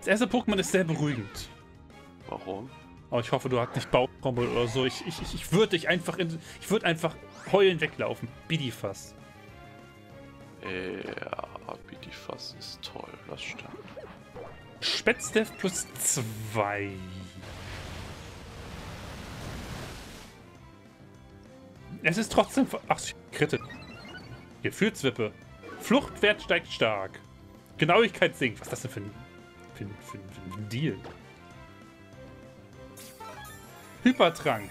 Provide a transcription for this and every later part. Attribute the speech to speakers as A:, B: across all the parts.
A: Das erste Pokémon ist sehr beruhigend.
B: Warum?
A: Aber ich hoffe, du hast nicht Bauchtrommel oder so. Ich, ich, ich, würde dich einfach in, Ich würde einfach heulend weglaufen. Bidifass.
B: Ja, Bidifass ist toll, das stimmt.
A: Spätzdev plus 2. Es ist trotzdem... Ach, Kritte. Gefühlswippe. Fluchtwert steigt stark. Genauigkeit sinkt. Was ist das denn für ein, für, für, für ein Deal? Hypertrank.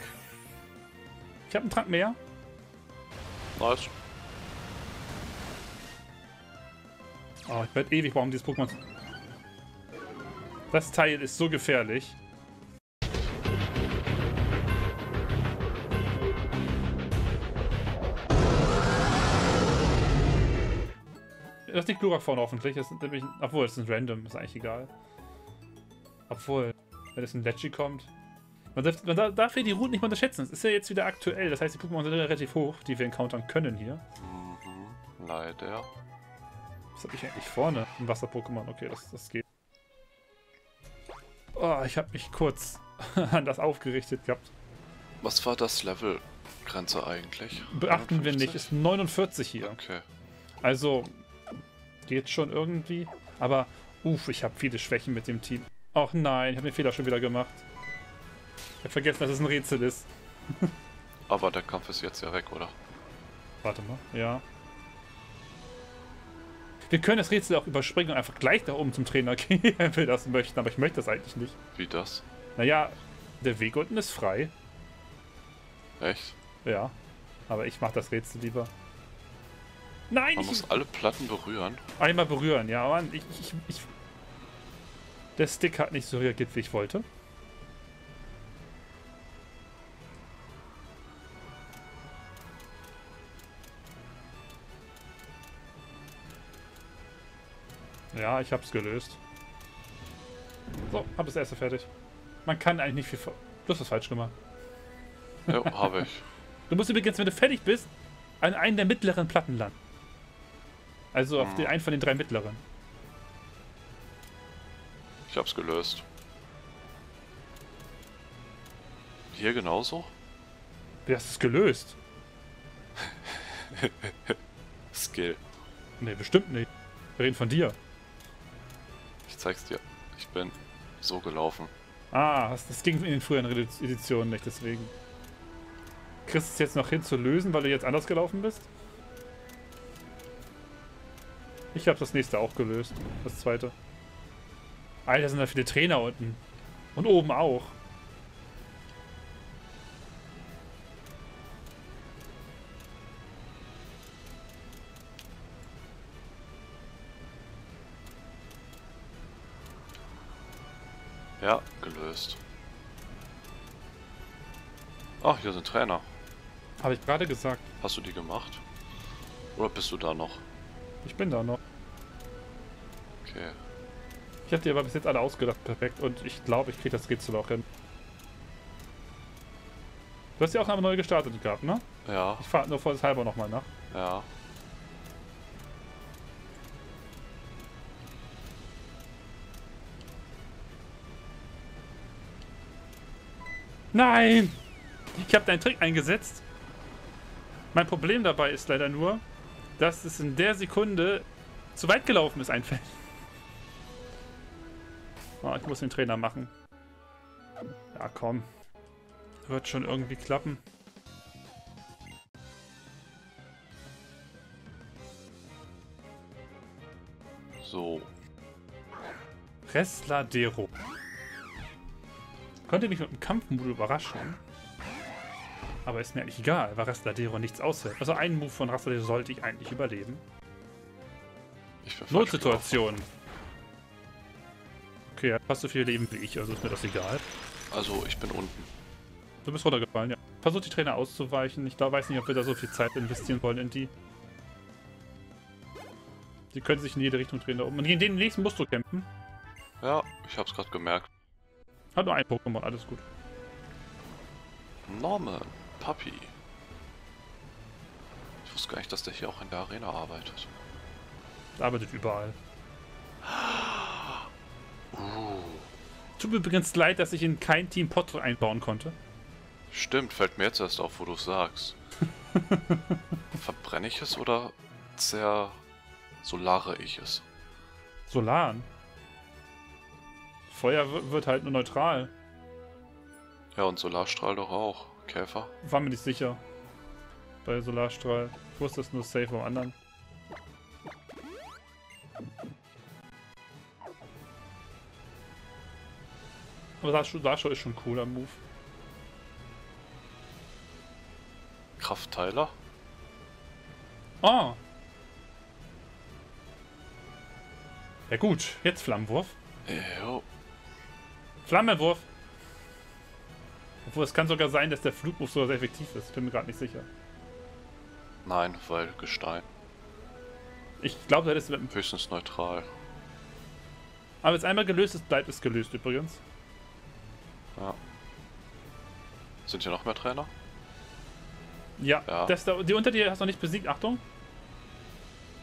A: Ich habe einen Trank mehr.
B: Nice.
A: Oh, ich werde ewig brauchen, dieses Pokémon. Das Teil ist so gefährlich. Das ist nicht Gluraphon hoffentlich. Das ist nämlich, obwohl, das ist ein Random. Ist eigentlich egal. Obwohl, wenn es ein Leggy kommt. Man darf, man darf hier die Routen nicht mal unterschätzen. Es ist ja jetzt wieder aktuell. Das heißt, die Pokémon sind relativ hoch, die wir encountern können hier.
B: Mhm, leider.
A: Was habe ich eigentlich vorne? Ein Wasser-Pokémon. Okay, das, das geht. Oh, ich habe mich kurz an das aufgerichtet gehabt.
B: Was war das Levelgrenze eigentlich?
A: Beachten 59? wir nicht. Ist 49 hier.
B: Okay.
A: Also, geht schon irgendwie. Aber, uff, ich habe viele Schwächen mit dem Team. Ach nein, ich habe den Fehler schon wieder gemacht. Ich habe vergessen, dass es ein Rätsel ist.
B: Aber der Kampf ist jetzt ja weg, oder?
A: Warte mal, ja. Wir können das Rätsel auch überspringen und einfach gleich da oben zum Trainer gehen, wenn wir das möchten, aber ich möchte das eigentlich nicht.
B: Wie das?
A: Naja, der Weg unten ist frei.
B: Echt?
A: Ja. Aber ich mache das Rätsel lieber. Nein!
B: Man muss alle Platten berühren.
A: Einmal berühren, ja, aber ich, ich, ich, Der Stick hat nicht so reagiert, wie ich wollte. Ja, ich hab's gelöst. So, hab das erste fertig. Man kann eigentlich nicht viel... Du hast was falsch gemacht.
B: Ja, habe ich.
A: Du musst übrigens, wenn du fertig bist, an einen der mittleren Platten landen. Also auf hm. den, einen von den drei mittleren.
B: Ich hab's gelöst. Hier genauso?
A: Wie hast du es gelöst?
B: Skill.
A: Nee, bestimmt nicht. Wir reden von dir.
B: Ich zeig's dir. Ich bin so gelaufen.
A: Ah, das ging in den früheren Editionen nicht, deswegen. Kriegst du es jetzt noch hin zu lösen, weil du jetzt anders gelaufen bist? Ich habe das nächste auch gelöst. Das zweite. Alter, sind da viele Trainer unten. Und oben auch.
B: Ja, gelöst. Ach, hier sind Trainer.
A: Habe ich gerade gesagt.
B: Hast du die gemacht? Oder bist du da noch?
A: Ich bin da noch.
B: Okay.
A: Ich habe die aber bis jetzt alle ausgedacht, perfekt. Und ich glaube, ich kriege das Rätsel auch hin. Du hast ja auch eine neu gestartet gehabt, ne?
B: Ja.
A: Ich fahre nur vor das halber nochmal nach.
B: Ja.
A: Nein! Ich habe deinen Trick eingesetzt. Mein Problem dabei ist leider nur, dass es in der Sekunde zu weit gelaufen ist, ein Feld. Oh, ich muss den Trainer machen. Ja, komm. Wird schon irgendwie klappen.
B: So.
A: Resladero. Könnte mich mit dem Kampfmodul überraschen. Aber ist mir eigentlich egal, weil Rastladero nichts aushält. Also einen Move von Rastladero sollte ich eigentlich überleben. Notsituation. Okay, er fast so viel Leben wie ich, also ist mir das egal.
B: Also, ich bin unten.
A: Du bist runtergefallen, ja. Versucht die Trainer auszuweichen. Ich glaub, weiß nicht, ob wir da so viel Zeit investieren wollen in die. Die können sich in jede Richtung drehen da oben. Und gegen den nächsten musst du kämpfen.
B: Ja, ich hab's gerade gemerkt.
A: Hat nur ein Pokémon, alles gut.
B: Norman, Puppy. Ich wusste gar nicht, dass der hier auch in der Arena arbeitet.
A: Der arbeitet überall.
B: Uh,
A: Tut mir übrigens leid, dass ich in kein Team Potro einbauen konnte.
B: Stimmt, fällt mir jetzt erst auf, wo du sagst. Verbrenne ich es oder sehr solare ich es?
A: Solaren. Feuer wird halt nur neutral.
B: Ja, und Solarstrahl doch auch. Käfer.
A: War mir nicht sicher. Bei Solarstrahl. Ich wusste es nur safe vom anderen. Aber Solar- Solarstrahl ist schon cooler Move.
B: Kraftteiler?
A: Ah! Ja gut, jetzt Flammenwurf.
B: Jo.
A: Flammenwurf! Obwohl, es kann sogar sein, dass der Flugmove so sehr effektiv ist. Ich bin mir gerade nicht sicher.
B: Nein, weil Gestein.
A: Ich glaube, du hättest mit dem
B: Höchstens neutral.
A: Aber wenn es einmal gelöst ist, bleibt es gelöst übrigens.
B: Ja. Sind hier noch mehr Trainer?
A: Ja,
B: Ja.
A: Das da, die unter dir hast du noch nicht besiegt. Achtung.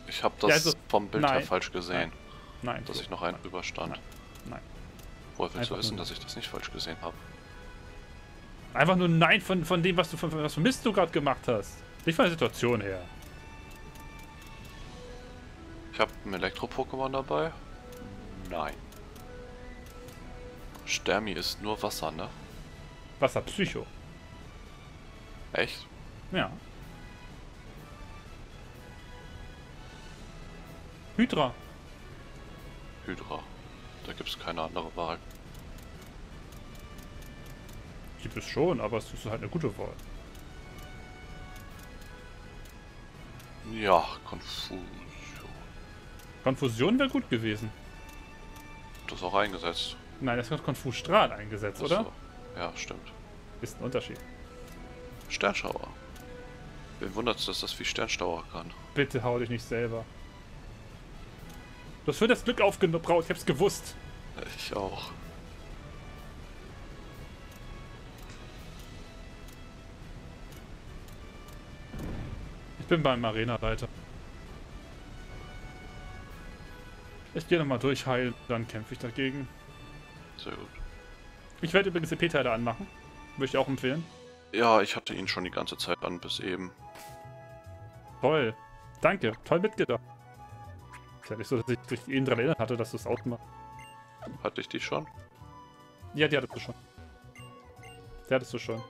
B: Ich habe das
A: Ja, also-
B: vom Bild her
A: nein.
B: falsch gesehen,
A: Nein.
B: dass
A: so.
B: ich noch einen drüber stand.
A: Nein. Nein.
B: Woher willst du wissen, dass ich das nicht falsch gesehen habe?
A: Einfach nur Nein von, von dem, was du von, was für Mist du gerade gemacht hast. Nicht von der Situation her.
B: Ich habe ein Elektro-Pokémon dabei? Nein. Stermi ist nur Wasser, ne?
A: Wasser Psycho.
B: Echt?
A: Ja. Hydra.
B: Hydra. Da gibt es keine andere Wahl.
A: Gibt es schon, aber es ist halt eine gute Wahl.
B: Ja, Konfusion.
A: Konfusion wäre gut gewesen.
B: Das auch eingesetzt.
A: Nein, das hat Konfus Strahl eingesetzt, oder?
B: Achso. Ja, stimmt.
A: Ist ein Unterschied.
B: Sternschauer. Wen wundert's, dass das wie Sternschauer kann?
A: Bitte hau dich nicht selber. Du hast für das Glück aufgebraut, ich hab's gewusst.
B: Ich auch.
A: Bin beim Arena-Leiter. Ich gehe nochmal durchheilen, dann kämpfe ich dagegen.
B: Sehr gut.
A: Ich werde übrigens EP-Teile anmachen. Würde ich auch empfehlen.
B: Ja, ich hatte ihn schon die ganze Zeit an, bis eben.
A: Toll. Danke. Toll mitgedacht. Ist ja nicht so, dass ich dich eben daran erinnert hatte, dass du es ausmachst.
B: Hatte ich die schon?
A: Ja, die hattest du schon. Die hattest du schon.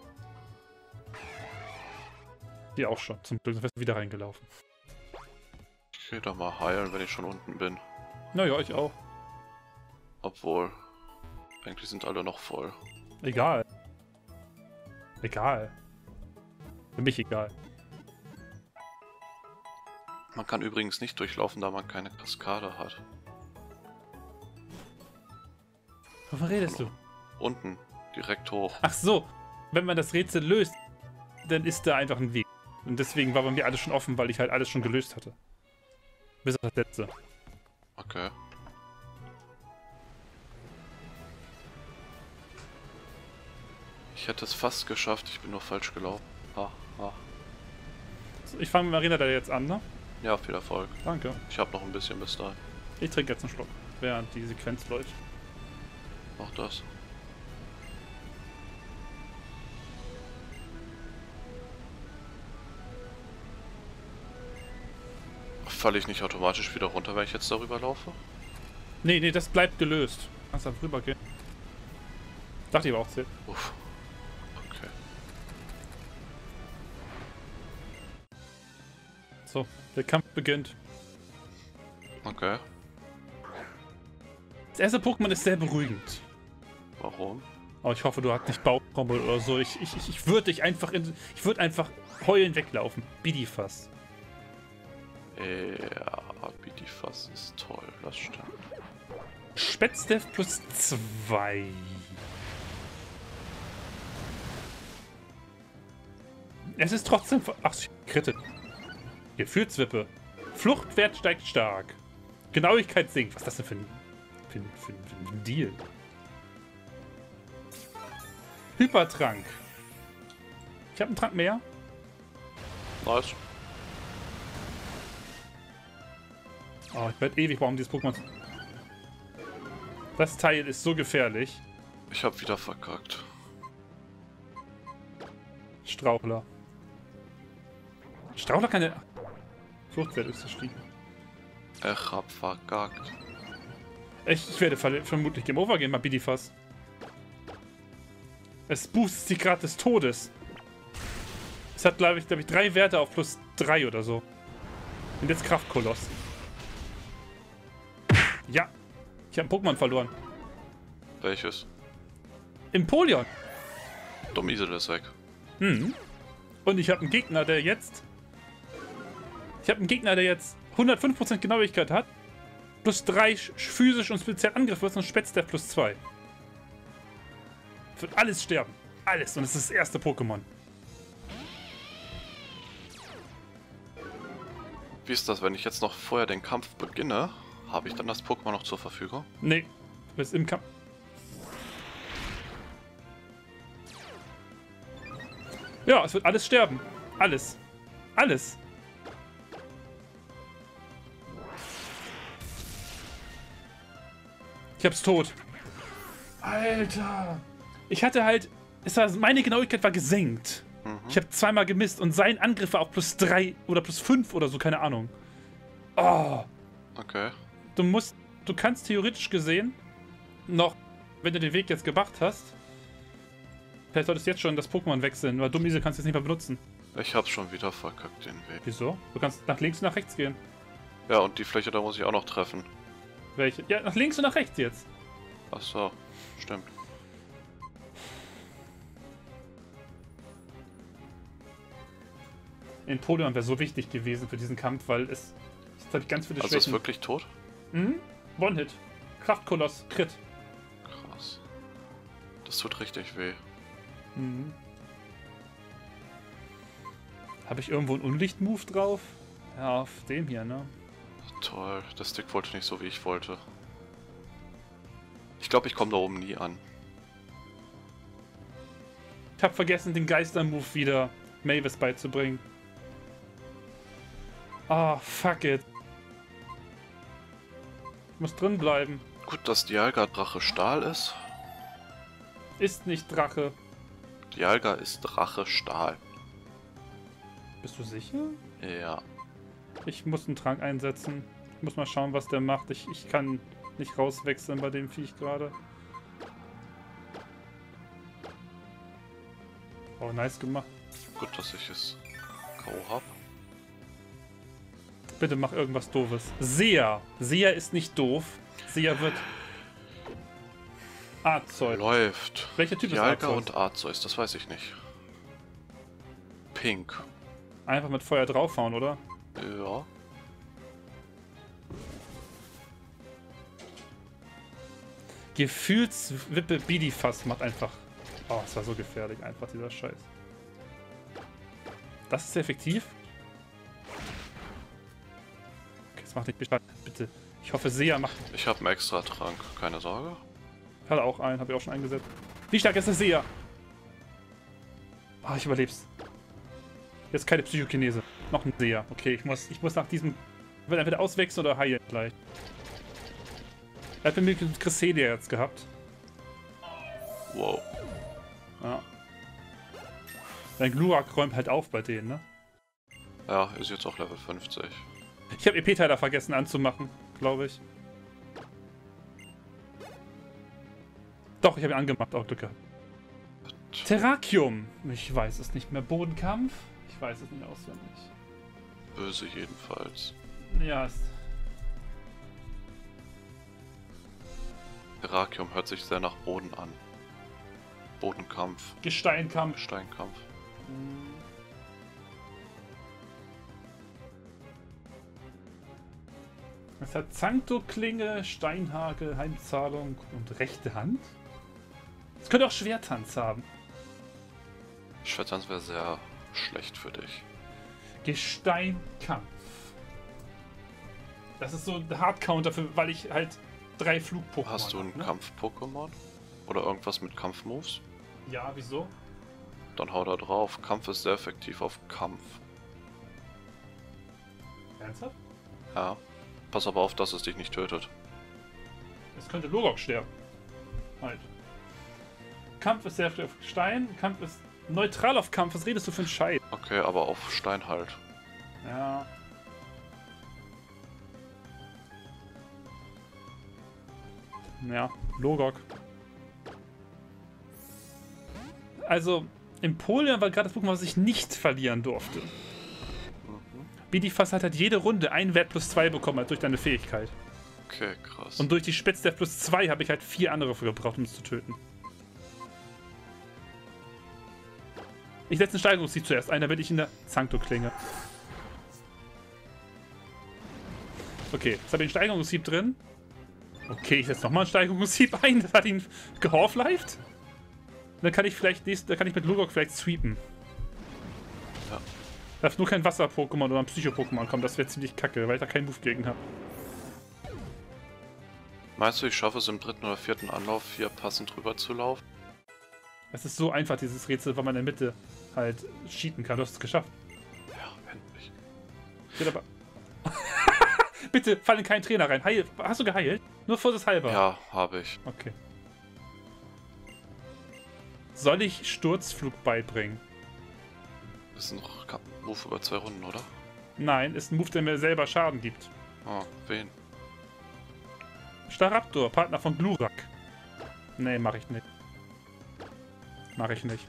A: Die auch schon. Zum Glück sind wir wieder reingelaufen.
B: Ich geh doch mal heilen, wenn ich schon unten bin.
A: Naja, ich auch.
B: Obwohl. Eigentlich sind alle noch voll.
A: Egal. Egal. Für mich egal.
B: Man kann übrigens nicht durchlaufen, da man keine Kaskade hat.
A: Wovon redest du?
B: Unten, direkt hoch.
A: Ach so. Wenn man das Rätsel löst, dann ist da einfach ein Weg. Und deswegen war bei mir alles schon offen, weil ich halt alles schon gelöst hatte. Bis auf das letzte.
B: Okay. Ich hätte es fast geschafft, ich bin nur falsch gelaufen. Ha, ha.
A: So, Ich fange mit Marina da jetzt an, ne?
B: Ja, viel Erfolg.
A: Danke.
B: Ich habe noch ein bisschen bis dahin.
A: Ich trinke jetzt einen Schluck, während die Sequenz läuft.
B: Mach das. Falle ich nicht automatisch wieder runter, wenn ich jetzt darüber laufe?
A: Nee, nee, das bleibt gelöst. Kannst da rübergehen. Dachte ich aber auch zählt.
B: Uff. Okay.
A: So, der Kampf beginnt.
B: Okay.
A: Das erste Pokémon ist sehr beruhigend.
B: Warum?
A: Aber ich hoffe, du hast nicht Bauchtrommel oder so. Ich, ich, ich, würde dich einfach in. Ich würde einfach heulend weglaufen. Bidifass.
B: Ja, Bidifass ist toll, das stimmt.
A: Spätzdev plus 2. Es ist trotzdem. Ach, Kritte. Gefühlswippe. Fluchtwert steigt stark. Genauigkeit sinkt. Was ist das denn für ein, für ein, für ein, für ein Deal? Hypertrank. Ich habe einen Trank mehr.
B: Nice.
A: Oh, ich werde ewig brauchen, dieses Pokémon. zu- Das Teil ist so gefährlich.
B: Ich hab wieder verkackt.
A: Strauchler. Strauchler kann der... Fluchtwert ist gestiegen.
B: Ich hab verkackt.
A: Ich, ich werde vermutlich Game Over gehen bei Bidifas. Es boostet die Grad des Todes. Es hat, glaube ich, glaub ich, drei Werte auf plus drei oder so. Und jetzt Kraftkoloss. Ja. Ich habe Pokémon verloren.
B: Welches?
A: Empoleon.
B: Domiesel ist weg.
A: Hm. Und ich habe einen Gegner, der jetzt... Ich habe einen Gegner, der jetzt 105% Genauigkeit hat. Plus 3 physisch und speziell Angriff wird und der plus 2. Wird alles sterben. Alles. Und es ist das erste Pokémon.
B: Wie ist das, wenn ich jetzt noch vorher den Kampf beginne? Habe ich dann das Pokémon noch zur Verfügung?
A: Nee. Du bist im Kampf. Ja, es wird alles sterben. Alles. Alles. Ich hab's tot. Alter. Ich hatte halt. Es war, meine Genauigkeit war gesenkt. Ich habe zweimal gemisst und sein Angriff war auf plus 3 oder plus 5 oder so, keine Ahnung. Oh.
B: Okay.
A: Du musst. Du kannst theoretisch gesehen noch, wenn du den Weg jetzt gemacht hast. Vielleicht solltest du jetzt schon das Pokémon wechseln, weil Dummise kannst du jetzt nicht mehr benutzen.
B: Ich hab's schon wieder verkackt, den Weg.
A: Wieso? Du kannst nach links und nach rechts gehen.
B: Ja, und die Fläche, da muss ich auch noch treffen.
A: Welche? Ja, nach links und nach rechts jetzt.
B: Ach so, stimmt.
A: In Poleon wäre so wichtig gewesen für diesen Kampf, weil es. Jetzt habe ich ganz viele
B: Also ist
A: Schwächen.
B: wirklich tot?
A: Mhm. One-Hit. Kraftkoloss. Crit.
B: Krass. Das tut richtig weh.
A: Mhm. Habe ich irgendwo einen Unlicht-Move drauf? Ja, auf dem hier, ne?
B: Toll, der Stick wollte nicht so, wie ich wollte. Ich glaube, ich komme da oben nie an.
A: Ich habe vergessen, den Geister-Move wieder Mavis beizubringen. Ah, fuck it. Ich muss drin bleiben.
B: Gut, dass Dialga Drache Stahl ist.
A: Ist nicht Drache.
B: Dialga ist Drache Stahl.
A: Bist du sicher?
B: Ja.
A: Ich muss einen Trank einsetzen. Ich muss mal schauen, was der macht. Ich, ich kann nicht rauswechseln bei dem Viech gerade. Oh, nice gemacht.
B: Gut, dass ich es K.O. hab.
A: Bitte mach irgendwas Doofes. Sea. Sea ist nicht doof. Sea wird... Arzeus.
B: Läuft.
A: Welcher Typ ist
B: Dialga
A: Arzeus?
B: und Arceus, das weiß ich nicht. Pink.
A: Einfach mit Feuer draufhauen, oder?
B: Ja.
A: Gefühlswippe Bidifass macht einfach... Oh, es war so gefährlich einfach, dieser Scheiß. Das ist effektiv. Macht nicht Bescheid. Bitte. Ich hoffe, Sea macht...
B: Ich habe einen extra Trank, keine Sorge.
A: Ich hatte auch einen, habe ich auch schon eingesetzt. Wie stark ist der Sea? Ah, ich überleb's. Jetzt keine Psychokinese. Noch ein Sea. Okay, ich muss, ich muss nach diesem... Ich will entweder auswechseln oder heilen gleich. Er hat mir Cresselia jetzt gehabt.
B: Wow.
A: Ja. Dein Glurak räumt halt auf bei denen, ne?
B: Ja, ist jetzt auch Level 50.
A: Ich habe EP-Teiler vergessen anzumachen, glaube ich. Doch, ich habe ihn angemacht, auch Glück gehabt. Terrakium. Ich weiß es nicht mehr. Bodenkampf? Ich weiß es nicht auswendig.
B: Böse jedenfalls.
A: Ja, ist
B: Herakium hört sich sehr nach Boden an. Bodenkampf,
A: Gesteinkampf.
B: Steinkampf.
A: Es hat Zankto-Klinge, Steinhagel, Heimzahlung und rechte Hand. Es könnte auch Schwertanz haben.
B: Schwertanz wäre sehr schlecht für dich.
A: Gesteinkampf. Das ist so ein Hardcounter, für, weil ich halt drei Flug-Pokémon
B: Hast du einen
A: ne?
B: Kampf-Pokémon? Oder irgendwas mit Kampfmoves?
A: Ja, wieso?
B: Dann hau da drauf. Kampf ist sehr effektiv auf Kampf.
A: Ernsthaft?
B: Ja. Pass aber auf, dass es dich nicht tötet.
A: Es könnte Logok sterben. Halt. Kampf ist sehr auf Stein, Kampf ist neutral auf Kampf. Was redest du für ein Scheiß?
B: Okay, aber auf Stein halt.
A: Ja. Ja, Logok. Also, Empoleon war gerade das Pokémon, was ich nicht verlieren durfte. Bidifass hat halt jede Runde einen Wert plus 2 bekommen, halt durch deine Fähigkeit.
B: Okay, krass.
A: Und durch die Spätstärke plus 2 habe ich halt vier andere für gebraucht, um es zu töten. Ich setze einen Steigerungssieg zuerst ein, damit ich in der Sancto-Klinge. Okay, jetzt habe ich einen Steigerungssieb drin. Okay, ich setze nochmal einen Steigerungssieb ein. Das hat ihn gehorfleift. Dann kann ich vielleicht nächst, dann kann ich mit Lugok vielleicht sweepen. Darf nur kein Wasser-Pokémon oder ein Psycho-Pokémon kommen, das wäre ziemlich kacke, weil ich da keinen Move gegen habe.
B: Meinst du, ich schaffe es im dritten oder vierten Anlauf hier passend drüber zu laufen?
A: Es ist so einfach, dieses Rätsel, weil man in der Mitte halt cheaten kann. Du hast es geschafft.
B: Ja, endlich.
A: Geht aber. Bitte fall in keinen Trainer rein. Heil. Hast du geheilt? Nur vor das halber.
B: Ja, habe ich.
A: Okay. Soll ich Sturzflug beibringen?
B: Ist noch Ka- Move über zwei Runden, oder?
A: Nein, ist ein Move, der mir selber Schaden gibt.
B: Ah, wen?
A: Staraptor, Partner von Glurak. Nee, mach ich nicht. Mach ich nicht.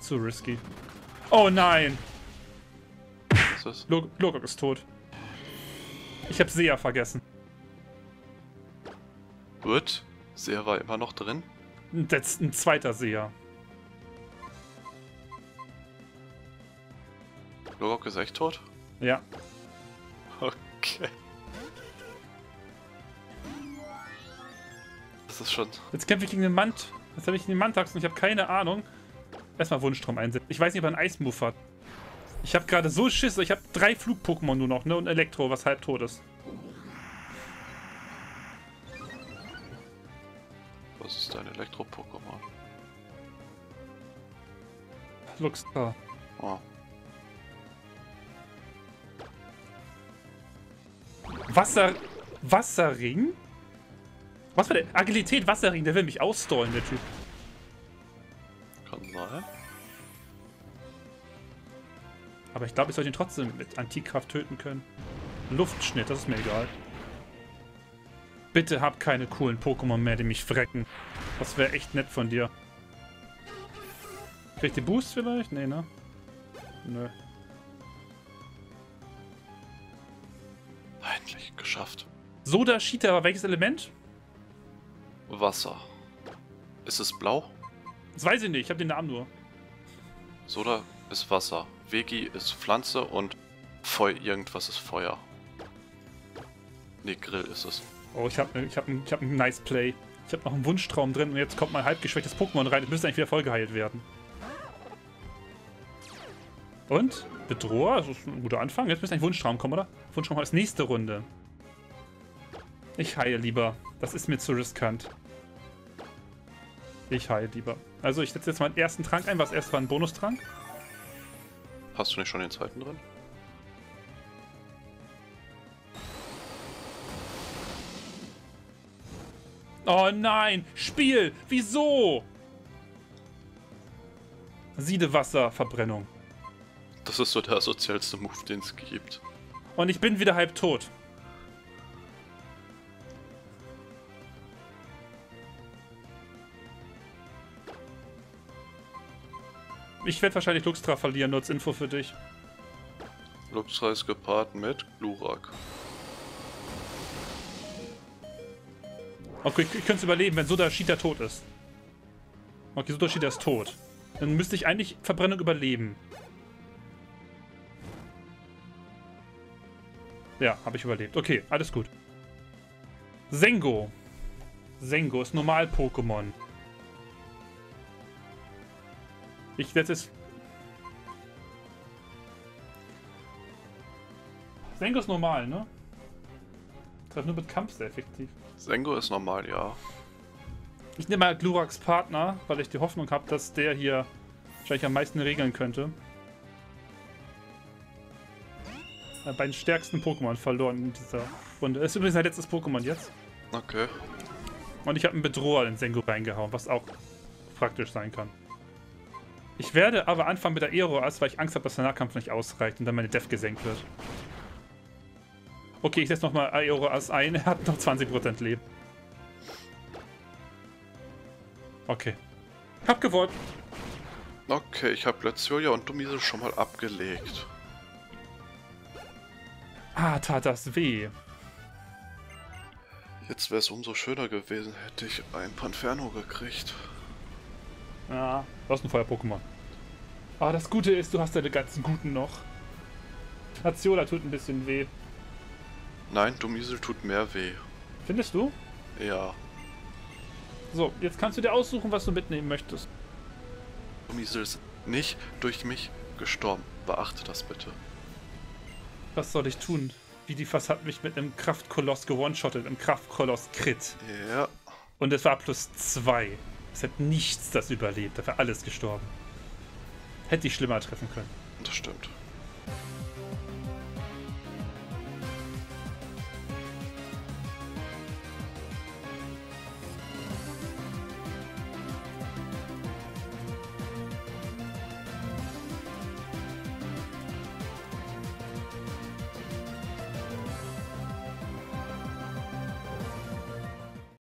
A: Zu risky. Oh nein!
B: Was ist das?
A: Logok ist tot. Ich hab Sea vergessen.
B: Gut. Seher war immer noch drin.
A: Und Jetzt ein zweiter Seher.
B: Logok ist echt tot?
A: Ja.
B: Okay. Das ist schon.
A: Jetzt kämpfe ich gegen den Mant. Jetzt habe ich den Mantax und ich habe keine Ahnung. Erstmal Wunschstrom einsetzen. Ich weiß nicht, ob er einen Eismove hat. Ich habe gerade so Schiss. Ich habe drei Flug-Pokémon nur noch, ne? Und Elektro, was halb tot ist.
B: Was ist dein Elektro-Pokémon?
A: Luxstar.
B: Oh.
A: Wasser. Wasserring? Was war der? Agilität, Wasserring. Der will mich ausstallen, der Typ.
B: Kann sein.
A: Aber ich glaube, ich sollte ihn trotzdem mit Antikraft töten können. Luftschnitt, das ist mir egal. Bitte hab keine coolen Pokémon mehr, die mich frecken. Das wäre echt nett von dir. Krieg ich die Boost vielleicht? Nee, ne? Nö.
B: Endlich geschafft.
A: Soda aber welches Element?
B: Wasser. Ist es blau?
A: Das weiß ich nicht, ich habe den Namen nur.
B: Soda ist Wasser. Vegi ist Pflanze und Feu irgendwas ist Feuer. Nee, Grill ist es.
A: Oh, ich habe ich hab, ich hab einen nice Play. Ich habe noch einen Wunschtraum drin und jetzt kommt mein halb geschwächtes Pokémon rein. Das müsste eigentlich wieder voll geheilt werden. Und? Bedroher? Das ist ein guter Anfang. Jetzt müsste ein Wunschtraum kommen, oder? Wunschtraum kommt als nächste Runde. Ich heile lieber. Das ist mir zu riskant. Ich heile lieber. Also ich setze jetzt meinen ersten Trank ein. Was erst war ein Bonustrank?
B: Hast du nicht schon den zweiten drin?
A: Oh nein! Spiel! Wieso? Siedewasserverbrennung.
B: Das ist so der asozialste Move, den es gibt.
A: Und ich bin wieder halb tot. Ich werde wahrscheinlich Luxtra verlieren, nur als Info für dich.
B: Luxra ist gepaart mit Glurak.
A: Okay, ich, ich könnte es überleben, wenn Soda Shita tot ist. Okay, Soda Shita ist tot. Dann müsste ich eigentlich Verbrennung überleben. Ja, habe ich überlebt. Okay, alles gut. Sengo. Sengo ist Normal-Pokémon. Ich setze es. Sengo ist normal, ne? Trefft nur mit Kampf sehr effektiv.
B: Sengo ist normal, ja.
A: Ich nehme mal Gluraks Partner, weil ich die Hoffnung habe, dass der hier wahrscheinlich am meisten regeln könnte. Bei den stärksten Pokémon verloren in dieser Runde. Ist übrigens sein letztes Pokémon jetzt.
B: Okay.
A: Und ich habe einen Bedroher in Sengo reingehauen, was auch praktisch sein kann. Ich werde aber anfangen mit der Aero-Ass, weil ich Angst habe, dass der Nahkampf nicht ausreicht und dann meine Def gesenkt wird. Okay, ich setze nochmal Aero-Ass ein. Er hat noch 20% Leben. Okay. Hab gewonnen.
B: Okay, ich habe Letioja und Dumise schon mal abgelegt.
A: Ah, tat das weh.
B: Jetzt wäre es umso schöner gewesen, hätte ich ein Panferno gekriegt.
A: Ja, du hast ein Feuer-Pokémon. Aber das Gute ist, du hast deine ganzen Guten noch. Aziola tut ein bisschen weh.
B: Nein, Dumiesel tut mehr weh.
A: Findest du?
B: Ja.
A: So, jetzt kannst du dir aussuchen, was du mitnehmen möchtest.
B: Dumiesel ist nicht durch mich gestorben. Beachte das bitte.
A: Was soll ich tun? Wie die Fass hat mich mit einem Kraftkoloss gewone-shottet, im Kraftkoloss-Crit.
B: Ja.
A: Und es war plus zwei. Es hat nichts das überlebt, da wäre alles gestorben. Hätte ich schlimmer treffen können.
B: Das stimmt.